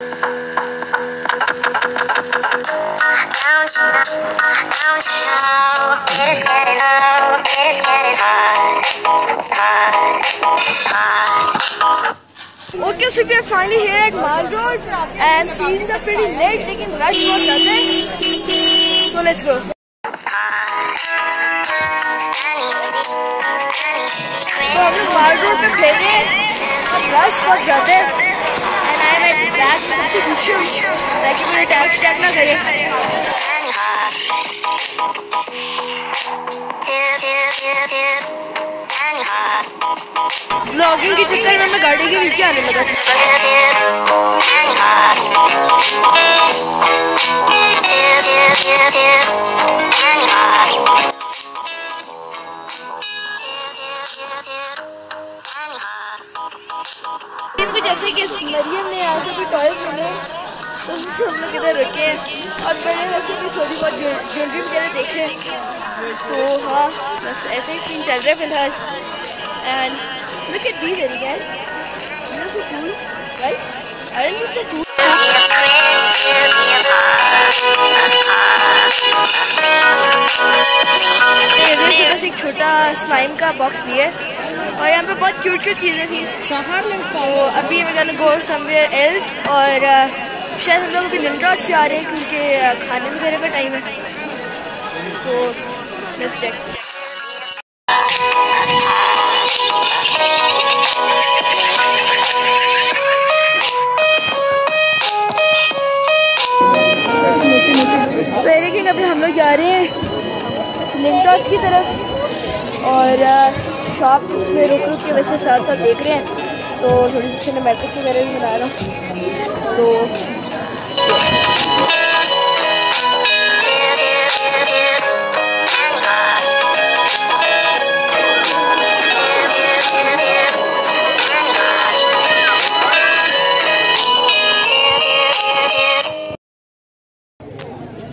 Okay, so we are finally here at Mall Road and scenes are pretty late, लेकिन rush बहुत ज़्यादा है. So let's go. तो हम लोग माल रोड पे खेल हैं रश बहुत ज़्यादा है मैं ब्लॉगिंग के चक्कर में मैं गाड़ी के नीचे आने लगा। से उस टॉयज मिले उसमें हम लोग इधर रखे और मैंने वैसे भी थोड़ी बहुत ज्वेलरी वगैरह देखे तो हाँ बस ऐसे ही सीन चल रहा है फ़िलहाल। And look at these areas this is so cool right I am so cool इधर से एक छोटा स्लाइम का बॉक्स भी है। और यहाँ पे बहुत क्यूट क्यूट चीज़ें थी। तो अभी मैं गो गो समवेयर एल्स और शायद हम लोग अभी लिमड्रॉट से आ रहे हैं क्योंकि खाने वगैरह का टाइम है। तो तो अभी हम लोग जा रहे हैं। लिमटॉच की तरफ़ और शॉप में रुक रुक के वैसे साथ साथ देख रहे हैं तो थोड़ी सी सिनेमैटिक्स वगैरह भी बना रहा हूँ। तो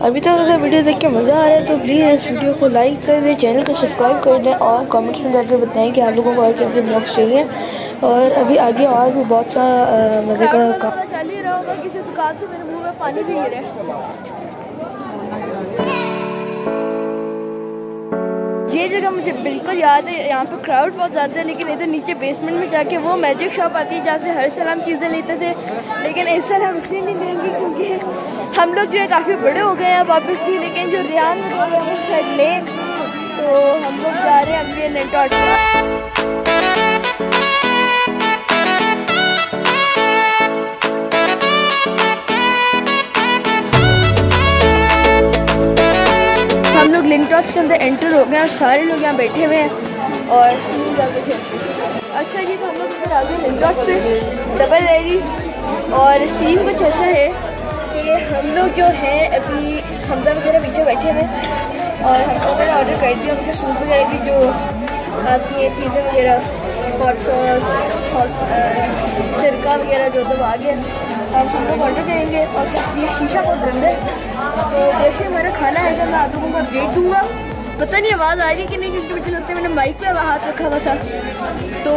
अभी तक अगर वीडियो देख के मज़ा आ रहा है तो प्लीज़ इस वीडियो को लाइक कर दें चैनल को सब्सक्राइब कर दें और कमेंट्स में जाकर बताएँ कि आप लोगों को और कैसे ब्लॉग्स चाहिए। और अभी आगे और भी बहुत सा मज़े का काम चल ही रहा होगा किसी दुकान से मेरे मुँह में पानी भी गिरा। जगह मुझे बिल्कुल याद है, यहाँ पे क्राउड बहुत ज़्यादा है, लेकिन इधर नीचे बेसमेंट में जाके वो मैजिक शॉप आती है जहाँ से हर साल हम चीज़ें लेते थे। लेकिन इस साल हम इसलिए नहीं लेंगे क्योंकि हम लोग जो है काफ़ी बड़े हो गए हैं वापस भी लेकिन जो रियान लोग हैं, वो शायद लें। तो हम लोग जा रहे हैं अगले लेंटॉट हम लोग लिंटॉक्स के अंदर एंटर हो गए और सारे लोग यहाँ बैठे हुए हैं और अच्छा ये तो हम लोग इधर आ गए पे। डबल एरी और सीन कुछ ऐसा है कि हम लोग जो हैं, अभी हमदा वगैरह पीछे बैठे हुए और हमको मैंने ऑर्डर कर दिया। उनके सूप वगैरह की जो आती हैं चीज़ें वगैरह हॉट सॉस सॉस सिरका वगैरह जो तो आ गया अब हम लोग ऑर्डर करेंगे और ये शीशा बहुत बंद है। तो जैसे हमारा खाना आएगा, मैं आप लोगों को अपडेट दूँगा। पता नहीं आवाज़ आ रही कि नहीं, क्योंकि मुझे लगता है मैंने माइक पे हाथ रखा हुआ था। तो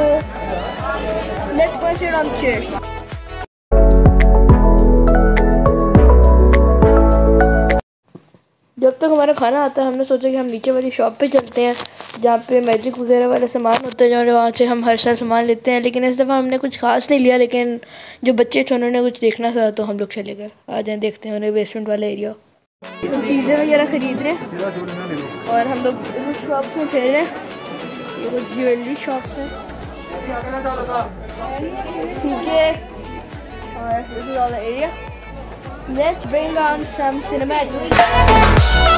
लेट्स सिट ऑन चेयर्स जब तक हमारा खाना आता है, हमने सोचा कि हम नीचे वाली शॉप पे चलते हैं, जहाँ पे मैजिक वगैरह वाला सामान होता है जो वहाँ से हम हर साल सामान लेते हैं। लेकिन इस दफ़ा हमने कुछ खास नहीं लिया, लेकिन जो बच्चे थे, उन्होंने कुछ देखना था तो हम लोग चले गए। आ जाए, देखते हैं उन्हें बेसमेंट वाला एरिया हम चीज़ें वगैरह ख़रीद रहे हैं, और हम लोग शॉप्स में खेल रहे हैं। ज्वेलरी शॉप्स हैं। ठीक है, और this let's bring on some cinematics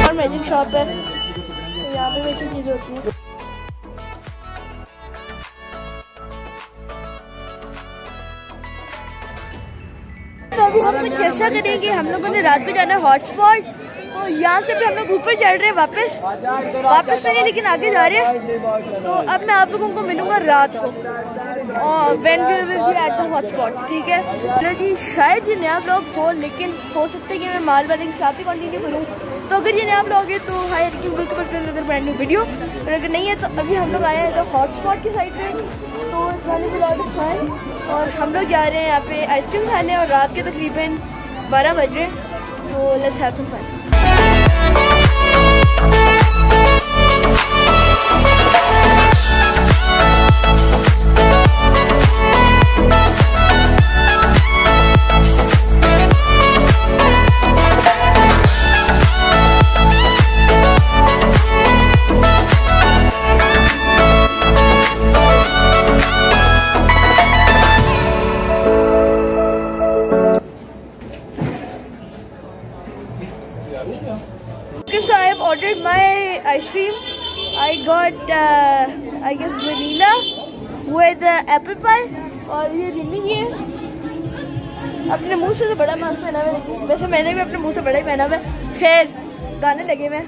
और मैजिक शॉप है तो यहाँ पे भी अच्छी चीज़ होती है हम कुछ ऐसा करेंगे, हम लोगों ने रात को जाना है हॉटस्पॉट तो यहाँ से भी हम लोग ऊपर चढ़ रहे हैं वापस। वापस तो नहीं, लेकिन आगे जा रहे हैं। तो अब मैं आप लोगों को मिलूँगा रात को। और when we will be at the hotspot ठीक है? जी शायद ये नया ब्लॉग हो, लेकिन हो सकता है कि मैं माल वाले के साथ ही कंटिन्यू करूँ। तो अगर ये नया ब्लॉग है तो हाई बिल्कुल अगर वीडियो और अगर नहीं है तो अभी हम लोग आए हैं तो हॉटस्पॉट की साइड पे। खाने के बाद खाएँ और हम लोग जा रहे हैं यहाँ पे आइसक्रीम खाने और रात के तकरीबन बारह बज रहे तो let's have some fun Okay, so I have ordered my ice cream. I got, uh, I guess, vanilla with uh, apple pie और ये भी है अपने मुँह से तो बड़ा मास्क पहना है। वैसे मैंने भी अपने मुँह से बड़ा ही पहना है। खैर गाने लगे हुए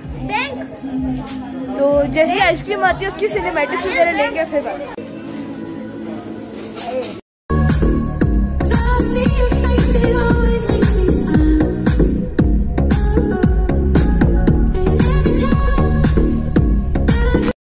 तो जैसे आइसक्रीम आती है उसकी सिनेमेटिक्स वगैरह लेंगे फिर